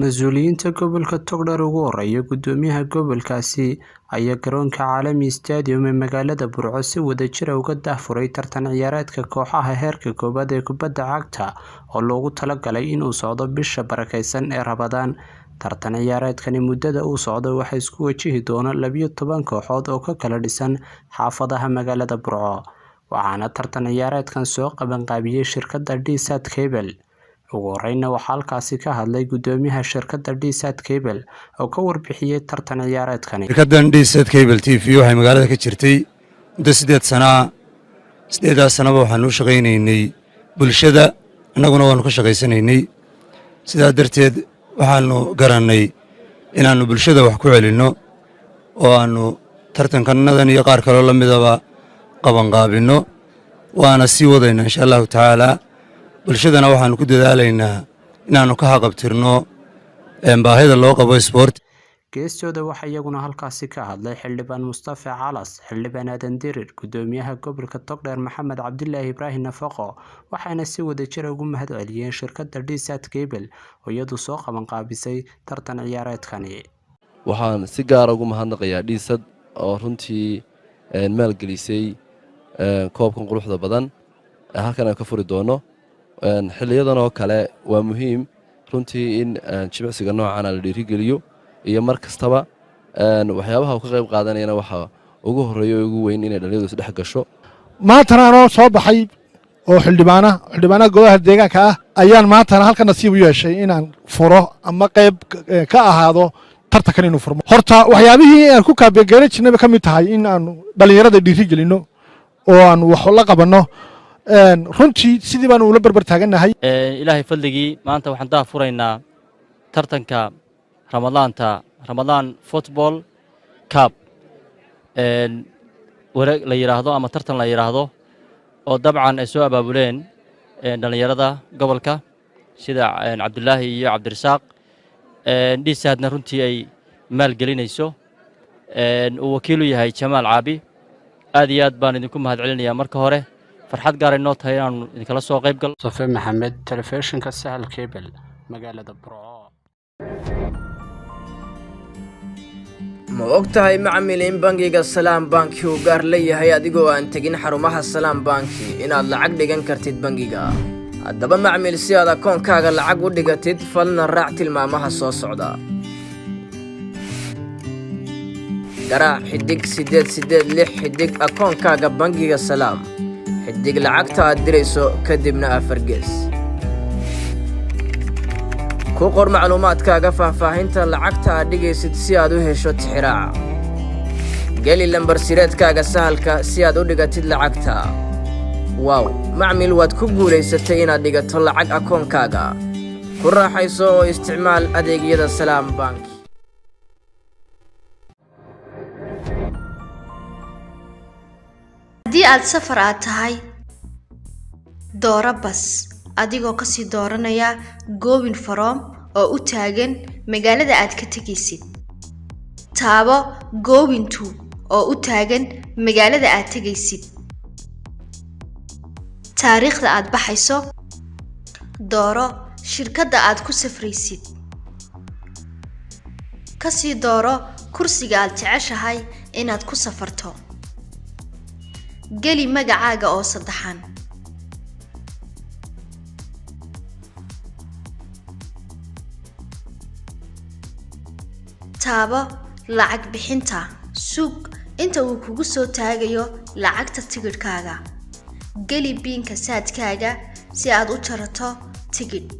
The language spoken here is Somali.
Mas'uuliyiinta gobolka Togdheer ugu horreeya guddoomiyaha gobolkaasi ayaa garoonka Caalami Stadium ee magaalada Burco si wadajir ah uga daahfuray tartan ciyaareedka kooxaha heerka koowaad ee kubadda cagta oo loogu talagalay inuu socdo bisha barakeysan ee Ramadaan. Tartan ciyaareedkani muddada uu socdo waxaa isku wajihi doona labiyo toban kooxood oo ka kala dhisan xaafadaha magaalada Burco, waxaana tartan ciyaareedkan soo qabanqaabiyey shirkadda DStv Cable. Ugu horreynna waxaa halkaasi ka hadlay guddoomiyaha shirkadda DStv Cable oo ka warbixiyey tartan ciyaareedkani. shirkaddan DStv Cable TV waxay magaalada ka jirtay muddo siddeed sana ah siddeedaas sanaba waxaanu u shaqaynaynay bulshada annaguna waannu ka shaqaysanaynay sidaa darteed waxaannu garannay inaannu bulshada wax ku celinno oo aannu tartankannadan iyo qaar kaloo la midaba qabanqaabinno waana sii wadaynaa insha allahu tacaalaa bulshadana waxaannu ku dadaalaynaa inaannu ka haqabtirno baahida loo qabo isboort geestooda waxaa iyaguna halkaasi ka hadlay xildhibaan mustafa calas xildhibaan aadan dirir guddoomiyaha gobolka togdheer maxamed cabdilaahi ibraahim nafaqo waxayna si wadajira ugu mahad celiyeen shirkadda DStv Cable oo iyadu soo qabanqaabisay tartan ciyaareedkani. Waxaan si gaara ugu mahadnaqayaa dhiisad oo runtii maalgelisay koobkan quruxda badan. Halkan aan ka furi doono xiliyadan oo kale waa muhiim runtii in jimicsiga noocana la dhiirigeliyo iyo mar kastaba waxyaabaha ka qayb qaadanayana waxa ugu horreeya oo ugu weyn inay dhalinyadu isdhex gasho. Maantana anoo soo baxay oo xildhibaana xildhibaanaha golaha deegaanka ah ayaan maantana halka nasiib u yeeshay inaan furo ama qayb ka ahaado tartankan inuu furmo. Horta waxyaabihii aan ku kaabegeera jirnayba ka mid tahay in aanu dhallinyarada dhiirigelinno oo aanu wax la qabanno runtii sidii baanu ula barbar taagannahay ilaahay fadligii maanta waxaan daa furaynaa tartanka ramadaanta ramadaan football cab wareeg la yidhaahdo ama tartan la yidhaahdo oo dabcan ay soo abaabuleen dhallinyarada gobolka sida cabdulaahi iyo cabdirasaaq. Dhiisaadna runtii ay maalgelinayso. Uu wakiilu yahay jamaal caabi. Aad iyo aad baan idinku mahad marka hore farxad gaaray noo tahay inaanu idinkala soo qayb galno sofe maxamed telefishinka sahal cable magaalada burco ma og tahay macmil in bangiga salaam banki uu gaar leeyahay adigoo aan tegin xarumaha salaam banki inaad lacag dhigan kartid bangiga haddaba macmil si aad akoonkaaga lacag u dhigatid falna raac tilmaamaha soo socda garaac xiddig siddeed siddeed lix xiddig akoonkaaga bangiga salaam xiddig lacagta aad dirayso kadibna afargees ku qor macluumaadkaaga faahfaahinta lacagta aad dhigaysid si aad u hesho tixiraaca geli lambarsireedkaaga sahalka si aad u dhigatid lacagta. Waaw macmil waad ku guulaysatay inaad dhigato lacag akoonkaaga. Ku raaxayso oo isticmaal adeegyada salaam bank. Haddii aad safar aad tahay dooro bas. Adigoo ka sii dooranaya goobin faroom oo u taagan magaalada aad ka tegaysid taabo goobintu oo u taagan magaalada aad tegaysid taariikhda aad baxayso. Dooro shirkadda aad ku safraysid. Kasii dooro kursiga aad jeceshahay inaad ku safarto. Geli magacaaga oo saddexan taabo lacag bixinta sug inta uu kugu soo taagayo lacagta tigidhkaaga. Geli biinka saadkaaga si aad u jarato tigidh